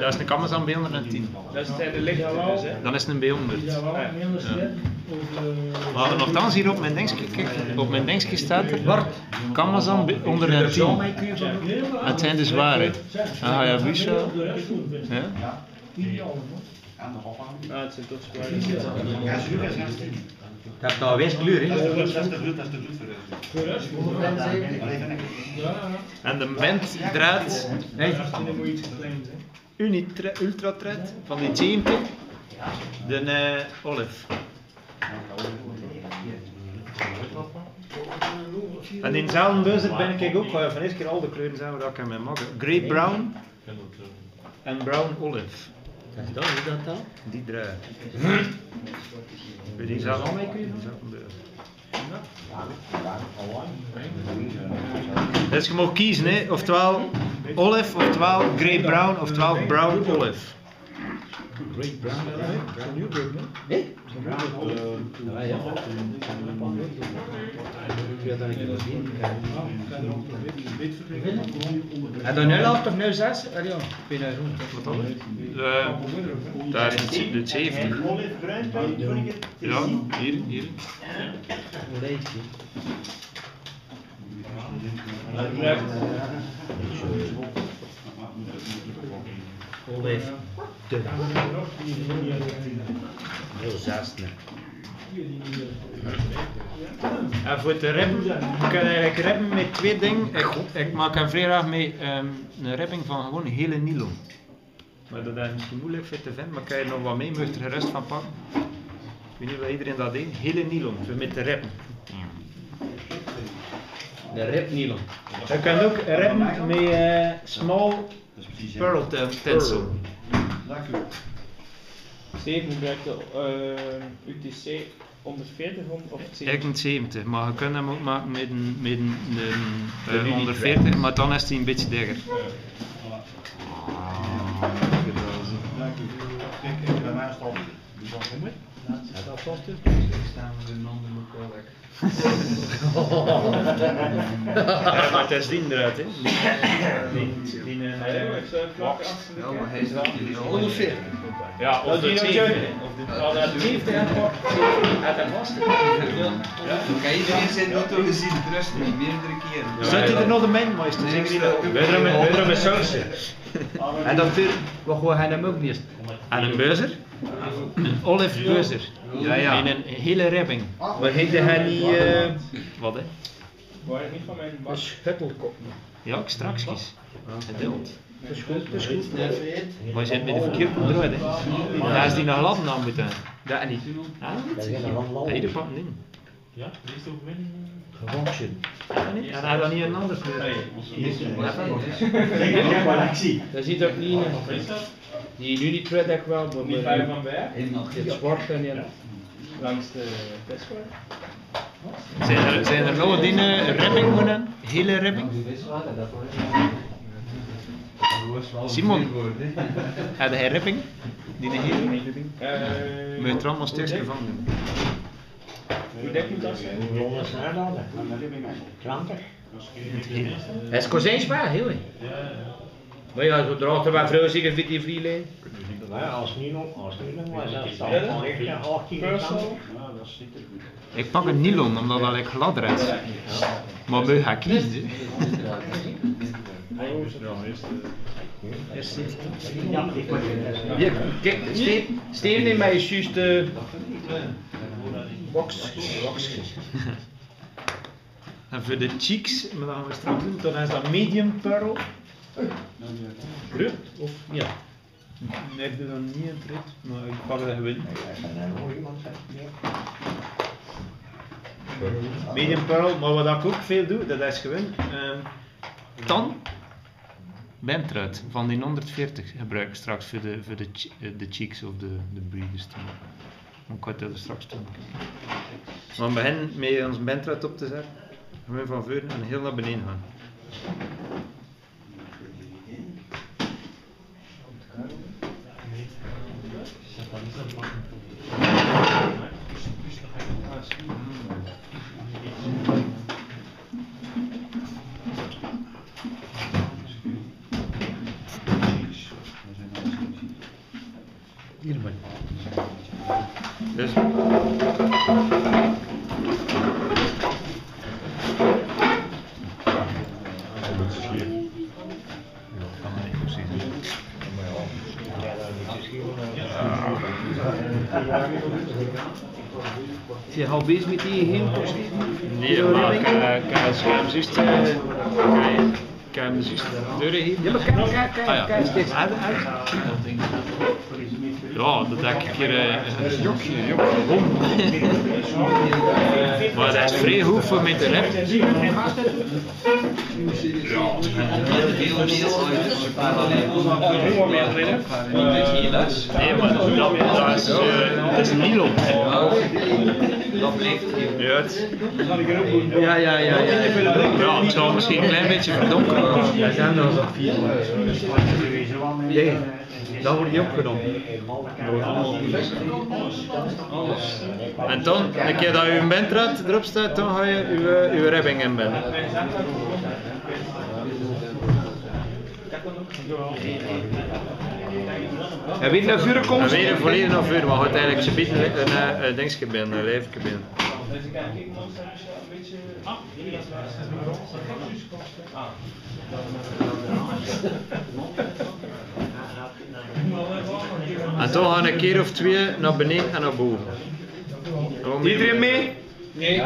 Dat is een Amazon B110. Dat is de dus, hè. Dan is het een B100. Ja, Ja. eh, Maar nogthans hier op mijn dingetje, kijk, op mijn dingetje staat er Amazon B- onder een 10. Het zijn de zware. Ah, Hayabusa. Ja? Ah, het zijn toch zwaar. Je hebt nou wijs kleur, hè? Ja, En de band draait Nee. ja. Dan moet je iets gekleind, hè. Unitra Ultra Thread van die 70. De eh, Olive. En in dezelfde buzzer ben ik ook, van eerste keer al de kleuren zijn waar ik aan mijn mag. Grey Brown en Brown Olive. Dat is dat, hoe dat dan? Die draait. Bij diezelfde diezelfde buzzer. Dus je mag kiezen, hè. oftewel olive, oftewel grey brown, oftewel brown olive. Great brown. Zo'n Newburgh, hè. Nee? Ja, ja. Ik weet dat ik het zien. En dan 08 of 06? Ah ja, ik. Wat dan? Uh, daar is het, de 70. Ja, hier, hier. De. Heel zesde. En voor te remmen, ik kan eigenlijk remmen met twee dingen. Ik, ik maak een vrij graag mee ehm, een remming van gewoon hele nylon. Maar dat is misschien moeilijk voor te vinden, maar kan je nog wat mee, moet je er gerust van pakken. Ik weet niet of iedereen dat deed. Hele nylon, voor met te remmen. De rip nylon. Je kan ook remmen met eh, small pearl ten- tinsel. Steven gebruikt de UTC 140 of 70. 71, maar je kunt hem ook maken met een, met een, een, eh, 140, maar dan is hij een beetje dikker. Ja, dat vast dus. Ja, maar het is die eruit, hè. Die, die, die, Ja, eh, ik zou even vlak achter de kant. 140. Ja, of de die 70. nog Ja, dat is 70 en pak. Het is vast. Kan iedereen zijn auto gezien, rustig, meerdere keren. Zet hij er nog de niet dat. Wij met sausje. En dan wat hij hem ook niet. En een buzzer. Een olive buzzer. Ja, ja. In een hele rebbing. Maar heette hij niet eh Wat hè? Waar niet van mijn bas. schuttelkop? Ja, ik straks kies. Geduld. Dat is goed, dat is goed. Maar je zit met de verkeerde eruit hè. Daar is die nog laten aan moeten. Dat niet. Ja? Nee, dat pakt niet. Gewonken. En hij dan niet een ander kleur. Dat ziet ook niet in. Die nu niet echt wel, maar Niet ver van bij, het zwart en ja. langs de Tesla. Zijn er, zijn er nog dingen rebbing moeten? Hele rebbing? Simon, heb jij rebbing? Die de hele? Eh, je er allemaal stukjes van doen. Hoe dik moet dat zijn? Het is kozijn zwaar, heel hè. Maar ja, zo draagt er wel vrouw zeker fit die vliegen. als niet nog, als nog, maar dat is al echt ja, 18 Personal? Ik pak een nylon omdat dat ik glad is. Maar we gaan kiezen. Ja, kijk, Steven, heeft mij juist de box. En voor de cheeks, maar dat gaan we straks doen, dan is dat medium pearl. Brut of ja? Nee, ik doe dat niet in brut, maar ik pak dat gewoon. Medium pearl, maar wat ik ook veel doe, dat is gewoon ehm tan bentruit van die 140 gebruik ik straks voor de, voor de, eh, de cheeks of de, de breeders. team. Maar ik ga er straks doen. Maar we beginnen met ons bentruit op te zetten. Gewoon van voren en heel naar beneden gaan. Is je al bezig met die heen? Nee, maar kijk, Ik heb hem juist deuren hier. Ja, maar kijk, kijk, kijk, Ah, kijk, kijk. Ja, dat denk ik hier. eh, een jokje, jokje. Maar dat is vrij goed voor mij te. Nee, maar dat, is, eh, dat is nylon. Dat blijft hier. Ja, het- Ja, ja, ja, ja. ja, het zal misschien een klein beetje verdonkeren. Ja, zijn er al zo vier. Nee, dat wordt niet opgenomen. En dan, een keer dat je bendrad erop staat, dan ga je je, je rebbing inbinden. En wie naar En weer een volledig naar vuur, maar je gaat eigenlijk ze biedt een, een, een dingetje binnen, een lijfje binnen. En dan gaan een keer of twee naar beneden en naar boven. Mee- Iedereen mee? Nee.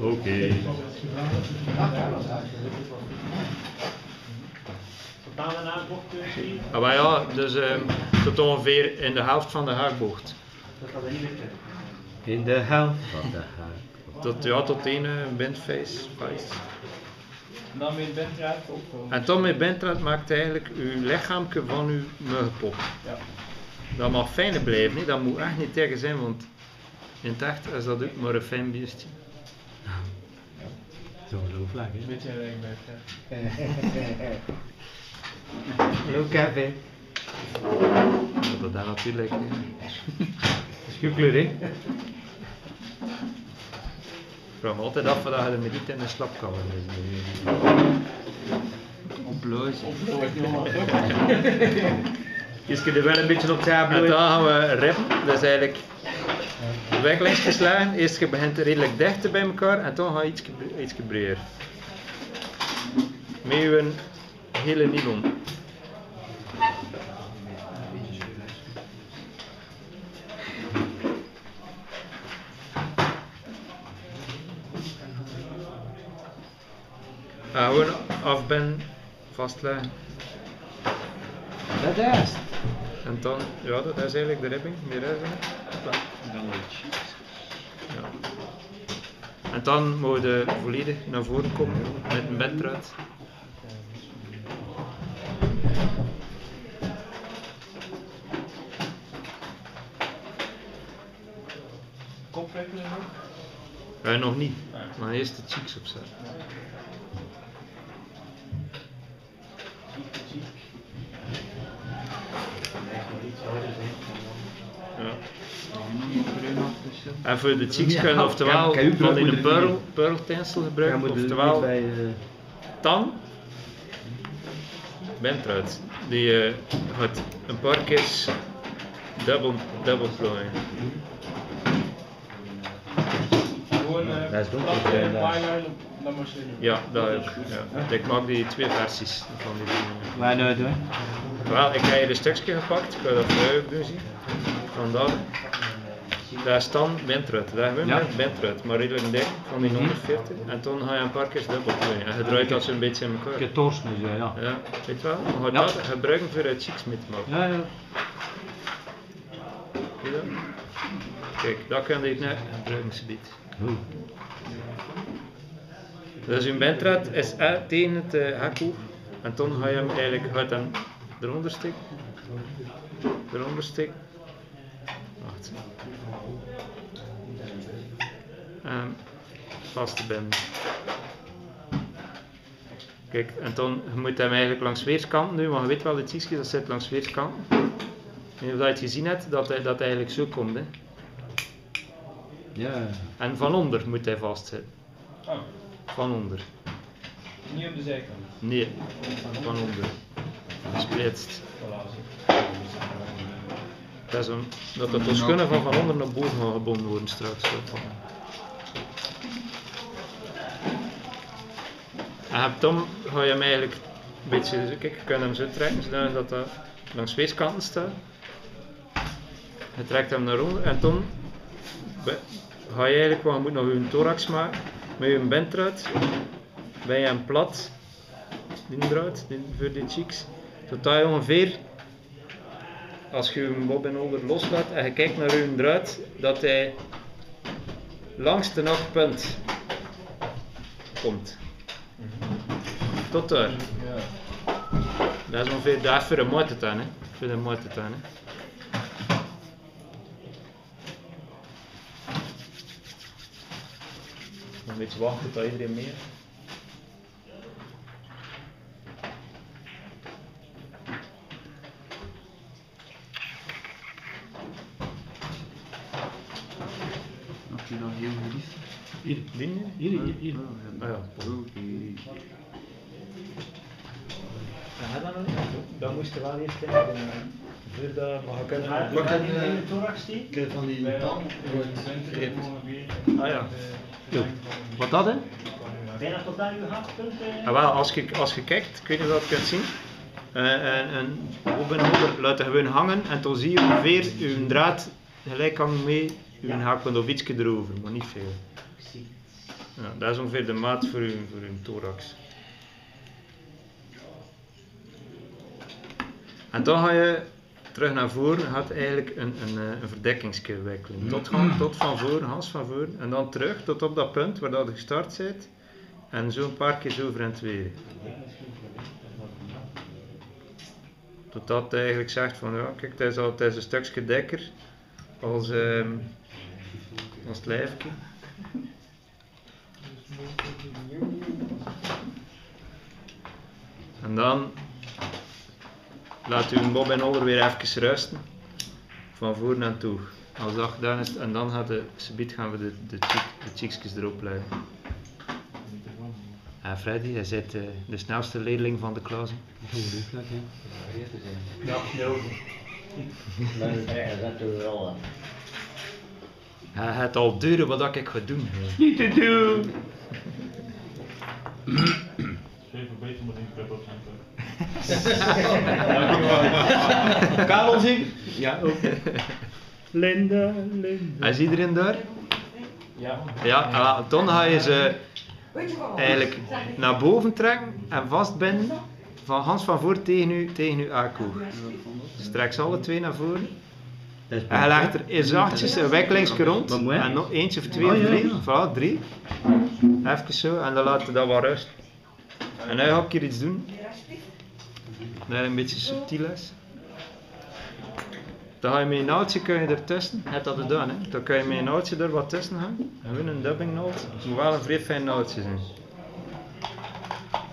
Oké. Ah, maar ja, dus ehm, tot ongeveer in de helft van de haakbocht. In de helft van de haak. Tot, ja, tot één uh, bindface. bendraad op. En dan met bindraad maakt eigenlijk uw lichaamke van uw muggenpop. Ja. Dat mag fijner blijven, hè. dat moet echt niet tegen zijn, want in het echt is dat ook maar een fijn beestje. Zo, looflijk, hè? Beetje een bendraad. Hallo Kevin. Ja, dat is natuurlijk. hè. Schukleur, hè? Ik vraag me altijd af wat je er met niet in de slapkamer is. Oplozen. Je er wel een beetje op tijd En dan gaan we rippen, dat is eigenlijk weg links geslagen. Eerst je begint redelijk dicht bij elkaar en dan ga je iets, iets breder. Met je hele nylon. En gewoon afbinden, vastleggen. Dat is het. En dan, ja, dat is eigenlijk de ribbing, meer is het niet. Ja. En dan moet je volledig naar voren komen met een bedruit. Kopwekkelen nog? Ja, nog niet, maar eerst de cheeks opzetten. En voor de cheeks Ja, kunnen kan- oftewel kan van in een pearl, pearl tinsel Ja, gebruiken, oftewel bij... eh, tan bentruid. Die eh gaat een paar keer dubbel, dubbel plooien. Gewoon eh Dat is. Ja, dat ook. Ja. Ik maak die twee versies van die dingen. Waar nou doen? Wel, ik heb hier een stukje gepakt, ik wil dat voor jou ook doen zien. Vandaar. Dat is dan bentruid, dat hebben we Ja. bentruid, maar redelijk dik, van die 140. En dan ga je een paar keer dubbel plooien. En je draait dat zo'n beetje in elkaar. Getorst dus, ja. ja. Ja, weet je wel? Je gaat Ja. dat gebruiken voor het cheeks mee te maken. Ja, ja. Zie je dat? Kijk, dat kan je net gebruiken ze niet. Oeh. Dus uw bendraad is tegen het uh, en dan ga je hem eigenlijk uit hem eronder steken. Eronder steken. Wacht. En vast te binden. Kijk, en dan je moet hem eigenlijk langs weerskanten doen, want je weet wel, het ziekje dat zit langs weerskanten. En of dat je het gezien hebt, dat hij, dat hij eigenlijk zo komt. Hè. Ja. En van onder moet hij vastzitten. Oh, Van onder. niet op de zijkant. Nee, van onder. Gesplitst. Voilà. Dat, is dat de toskunnen van van onder naar boven gaan gebonden worden straks. En dan ga je hem eigenlijk een beetje, kijk, je hem zo trekken zodat dat langs twee kanten staat. Je trekt hem naar onder. En be- ga je eigenlijk, want je moet nog je thorax maken, met je eruit, ben je hem plat, die eruit, die, voor die cheeks, zodat je ongeveer, als je je bob en holder loslaat en je kijkt naar je eruit, dat hij langs de nachtpunt komt. Tot daar. Dat is ongeveer daar voor de motor dan, hè. Voor de motor dan, hè. Een beetje wachten tot iedereen mee is. Heb je nog heel geliefd? Hier, die nu? Hier, hier, hier. Ah ja. Oké. Ja, dat nog niet. Dan moest je wel eerst in. Voor dat, maar je kunt Maar maar- kan in de thorax die? Ik heb van die tand. Ah ja. Wat dat hè? Bijna tot aan uw hartpunt. eh. Ah, wel, als je, als je kijkt, ik weet niet of je dat kunt zien. Eh, en, en op en onder laat je gewoon hangen en dan zie je ongeveer je draad gelijk hangen mee je haakpunt of ietsje erover, maar niet veel. Ja, dat is ongeveer de maat voor je, voor je thorax. En dan ga je terug naar voren, gaat eigenlijk een, een, eh, een verdekkingskeer wikkelen. Tot, gaan- tot van voren, Hans van voren, en dan terug tot op dat punt waar dat je gestart bent. En zo een paar keer zo over en het weer. Totdat hij eigenlijk zegt van ja, kijk, het is, al, het is een stukje dikker als, ehm, als het lijfje. En dan laat u een bob en holder weer even rusten. Van voor naar toe. Als dat gedaan is, en dan gaat de, subiet gaan we de, de, erop leggen. Ja, Freddy, hij zit eh, de snelste leerling van de klas. hè. Ja, heel goed. Dat er wel aan. Hij gaat al duren wat ik ga doen. Niet te doen! Zeven beter moet in club op zijn Karel zingen? Ja, ook. Linda, Linda. Is iedereen daar? Ja. Ja, wel, dan ga je ze eigenlijk naar boven trekken en vastbinden van Hans van voor tegen u, tegen akkoe. Strek ze alle twee naar voren. Je legt er eens zachtjes een wikkelingsje rond. En nog eentje of twee Oh, of drie. Voilà, drie. Even zo, en dan laat je dat wat rusten. En nu ga ik hier iets doen. Dat een beetje subtiel is. Dan ga je met een naaldje kun je ertussen, je hebt dat gedaan hè, dan kun je met een naaldje er wat tussen gaan. Gewoon een dubbing naald. Het moet wel een vrij fijn naaldje zijn.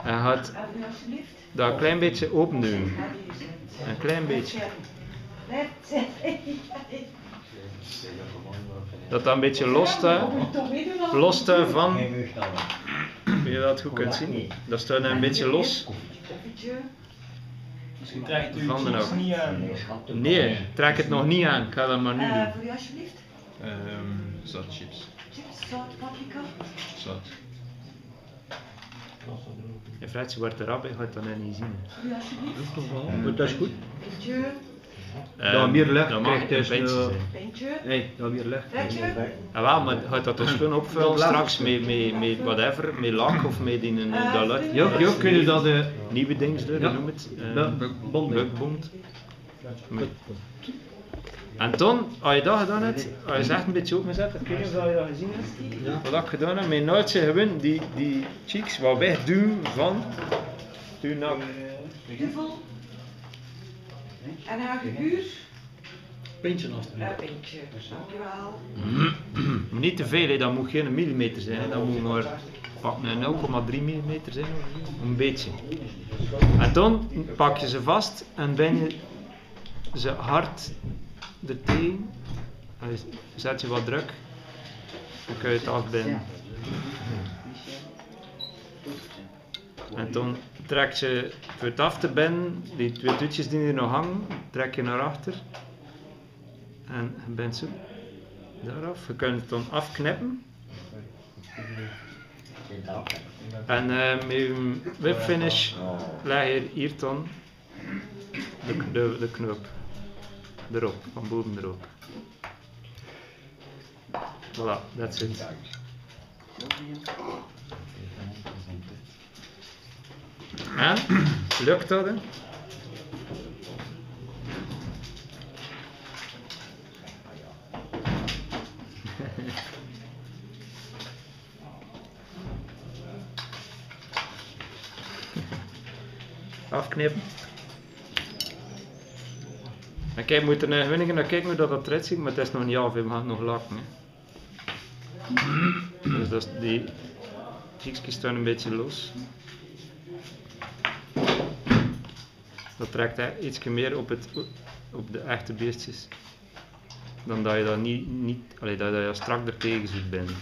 En gaat dat een klein beetje open doen. Een klein beetje. Dat dat een beetje los staat. Los staat van, hoe je dat goed kunt zien. Dat staat een beetje los je trekt je Van de cheeks ook. niet aan. Nee, trek het nog niet aan. Ik ga dat maar nu Eh, doen. voor u alsjeblieft. Ehm, zat chips. Chips, zout, paprika. Zat. Ja, Fred, je wordt erop, je gaat dat net niet zien. Voor u alsjeblieft. Dat is goed. Pintje, Eh, meer licht Dan mag krijgt het een dus, pintje, Nee, dat weer licht. vetje. Ah, wel, maar gaat dat dus gewoon opvullen straks met, met, met whatever, met lak of met in een uh, dalet? Ja, ja, kun je dat... eh Nieuwe dingen doen, Ja. noem het. eh, Ja. Bukbond. En dan, als je dat gedaan hebt, als je ze echt een beetje openzet, ik weet niet of je dat gezien hebt, wat ik gedaan heb, mijn naaldje gewoon die, die cheeks wat wegduwen van nak. duvel. En haar gehuur. Pintje af. Uh, pintje, dankjewel. Maar niet te veel, hè. dat moet geen millimeter zijn, hè. dat moet maar pak een 0,3 mm zijn een beetje. En dan pak je ze vast en ben je ze hard ertegen, je zet je wat druk, dan kun je het afbinden. En dan trek je, voor het af te binden, die twee toetjes die er nog hangen, trek je naar achter. En je bent zo daaraf. Je kunt het dan afknippen. En eh, met je whipfinish leg je hier dan de, de, de knoop erop, van boven erop. Voilà, that's it. En, lukt dat? Hè? Afknippen. En kijk, moet er naar kijken hoe dat, dat eruit ziet, maar het is nog niet af, we gaan nog lakken. Dus dat die cheekjes staan een beetje los. Dat trekt iets meer op, het, op de echte beestjes. Dan dat je dat niet, niet allee, dat je dat strak er tegen ziet binnen.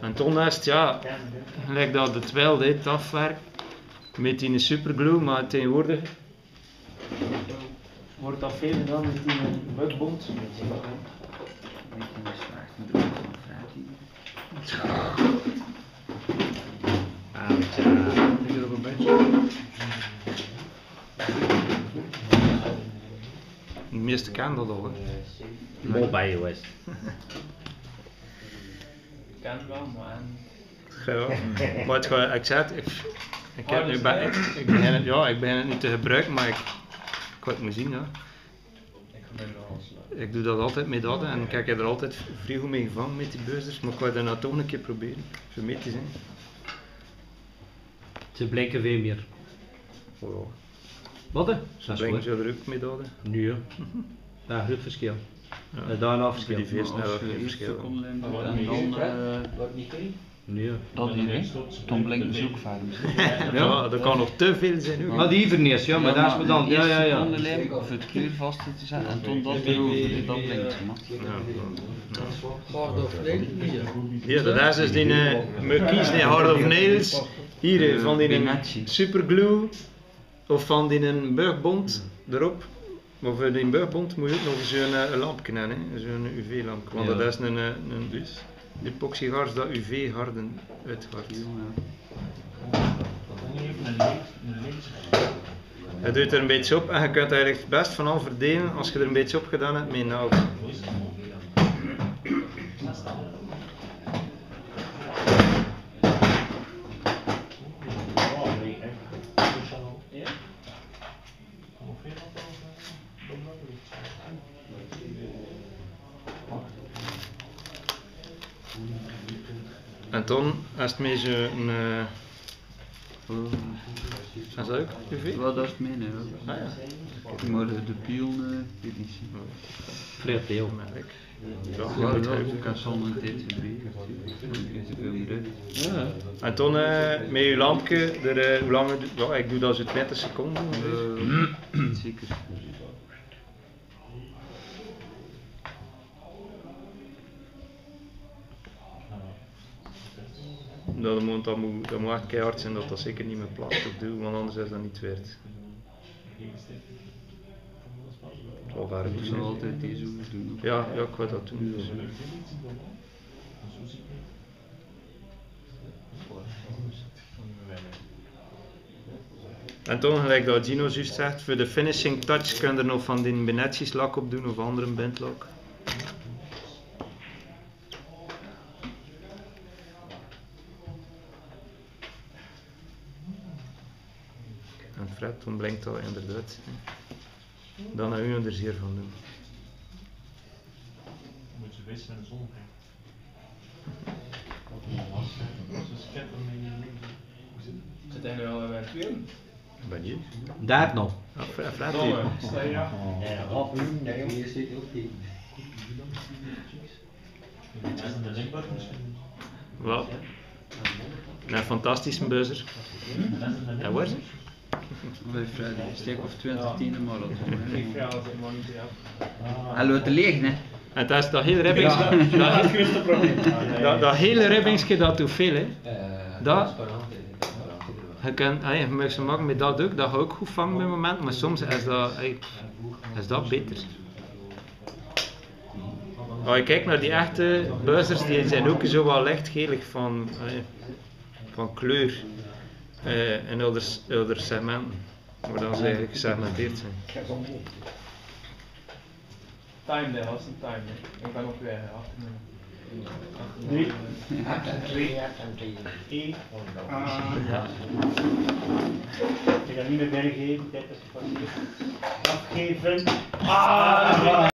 En toen is het, ja, gelijk dat het wel dit afwerkt met die superglue, maar tegenwoordig wordt dat veel gedaan met die bugbond. De meeste kennen dat al, hè. Mobile West. Ik het wel, maar... Ja, maar het gaat, ik zei het, ik, ik, heb, ik, ben, ik, ik begin het, ja, ik begin het niet te gebruiken, maar ik, ik wil het maar zien, ja. Ik doe dat altijd met dat en ik heb er altijd vrij goed mee gevangen met die buizers, maar ik wil dat nou toch een keer proberen, voor mee te zijn. Ze blinken veel meer. Oh, Wat hè? Dat is goed. ze er ook mee dat? hè? Nu ja. Dat is een groot verschil. Ja. Daar een Voor verschil. die feesten Maar hebben geen verschil. Wat niet geeft, eh, Wat niet. Nu ja. dat hier, hè. Dan blinkt de zoekvaart. Ja, dat kan nog te veel zijn ook. Maar die verneers, ja, maar dat is me dan. Ja, ja, ja. de lijm of het kleur vast te zetten en toen dat erover, dat blinkt. Hard of Ja, dat is dus die Merkies, nee, Hard of Nails. Hier, eh, van die superglue of van die een buigbond erop. Maar voor die buigbond moet je ook nog zo'n eh, een lampje hebben, hè, zo'n UV-lampje. Want Ja. dat is een, eh, een epoxyhars dat UV-harden uitgaat. Je doet er een beetje op en je kunt eigenlijk het best van al verdelen als je er een beetje op gedaan hebt met naald. Ja? En toen, als het met zo'n... Uh, is dat ook UV? Wat dat is mijn, hè. Ah ja. Maar de piel, weet niet. zien. Vreet heel. Merk. Ja, ja, ik heb zo'n een tijd gebeten. Ik veel meer uit. Ja. En toen eh, met je lampje, er, eh, hoe lang, ja, ik doe dat zo'n 20 seconden. Eh, Zeker. Dat moet, dat, moet, dat moet echt keihard zijn dat dat zeker niet met plastic doe, want anders is dat niet waard. Wel ver Ik zou altijd deze oefening doen. Ja, ja, ik wil dat doen. Dus. En toen, gelijk dat Gino juist zegt, voor de finishing touch kun je er nog van die Benetjes lak op doen of andere bindlak. En Fred, toen blinkt dat inderdaad. Dan gaan u er zeer van doen. Moet je met de zon. Zit hij nu al bij het tweede? Ben je? Daar nog. Ja, Fred Domme. hier. Ja. Ja, half uur, nee, jongen, je zit ook. Wel. Een fantastische buzzer. Ja, waar is het? Bij Freddy, steek of 20 tienen maar dat Ik vraag het helemaal niet af. Hij loopt te leeg, hè? En dat is dat hele ribbingsje. dat, dat, dat hele ribbingsje dat doet veel, hè. Dat- je kunt, ah, je mag ze maken met dat ook, dat je ook goed vangt bij moment, maar soms is dat, ey, is dat beter. Als je kijkt naar die echte buizers, die zijn ook zo wel lichtgelig van, ey, van kleur eh in ouder, ouder segmenten, maar dan ze eigenlijk gesegmenteerd zijn. Time day, was een time. Ik ben op weg, acht minuten. Drie. Twee en drie. Eén. Ja. Ik ga niet meer dit is. Afgeven. Ah!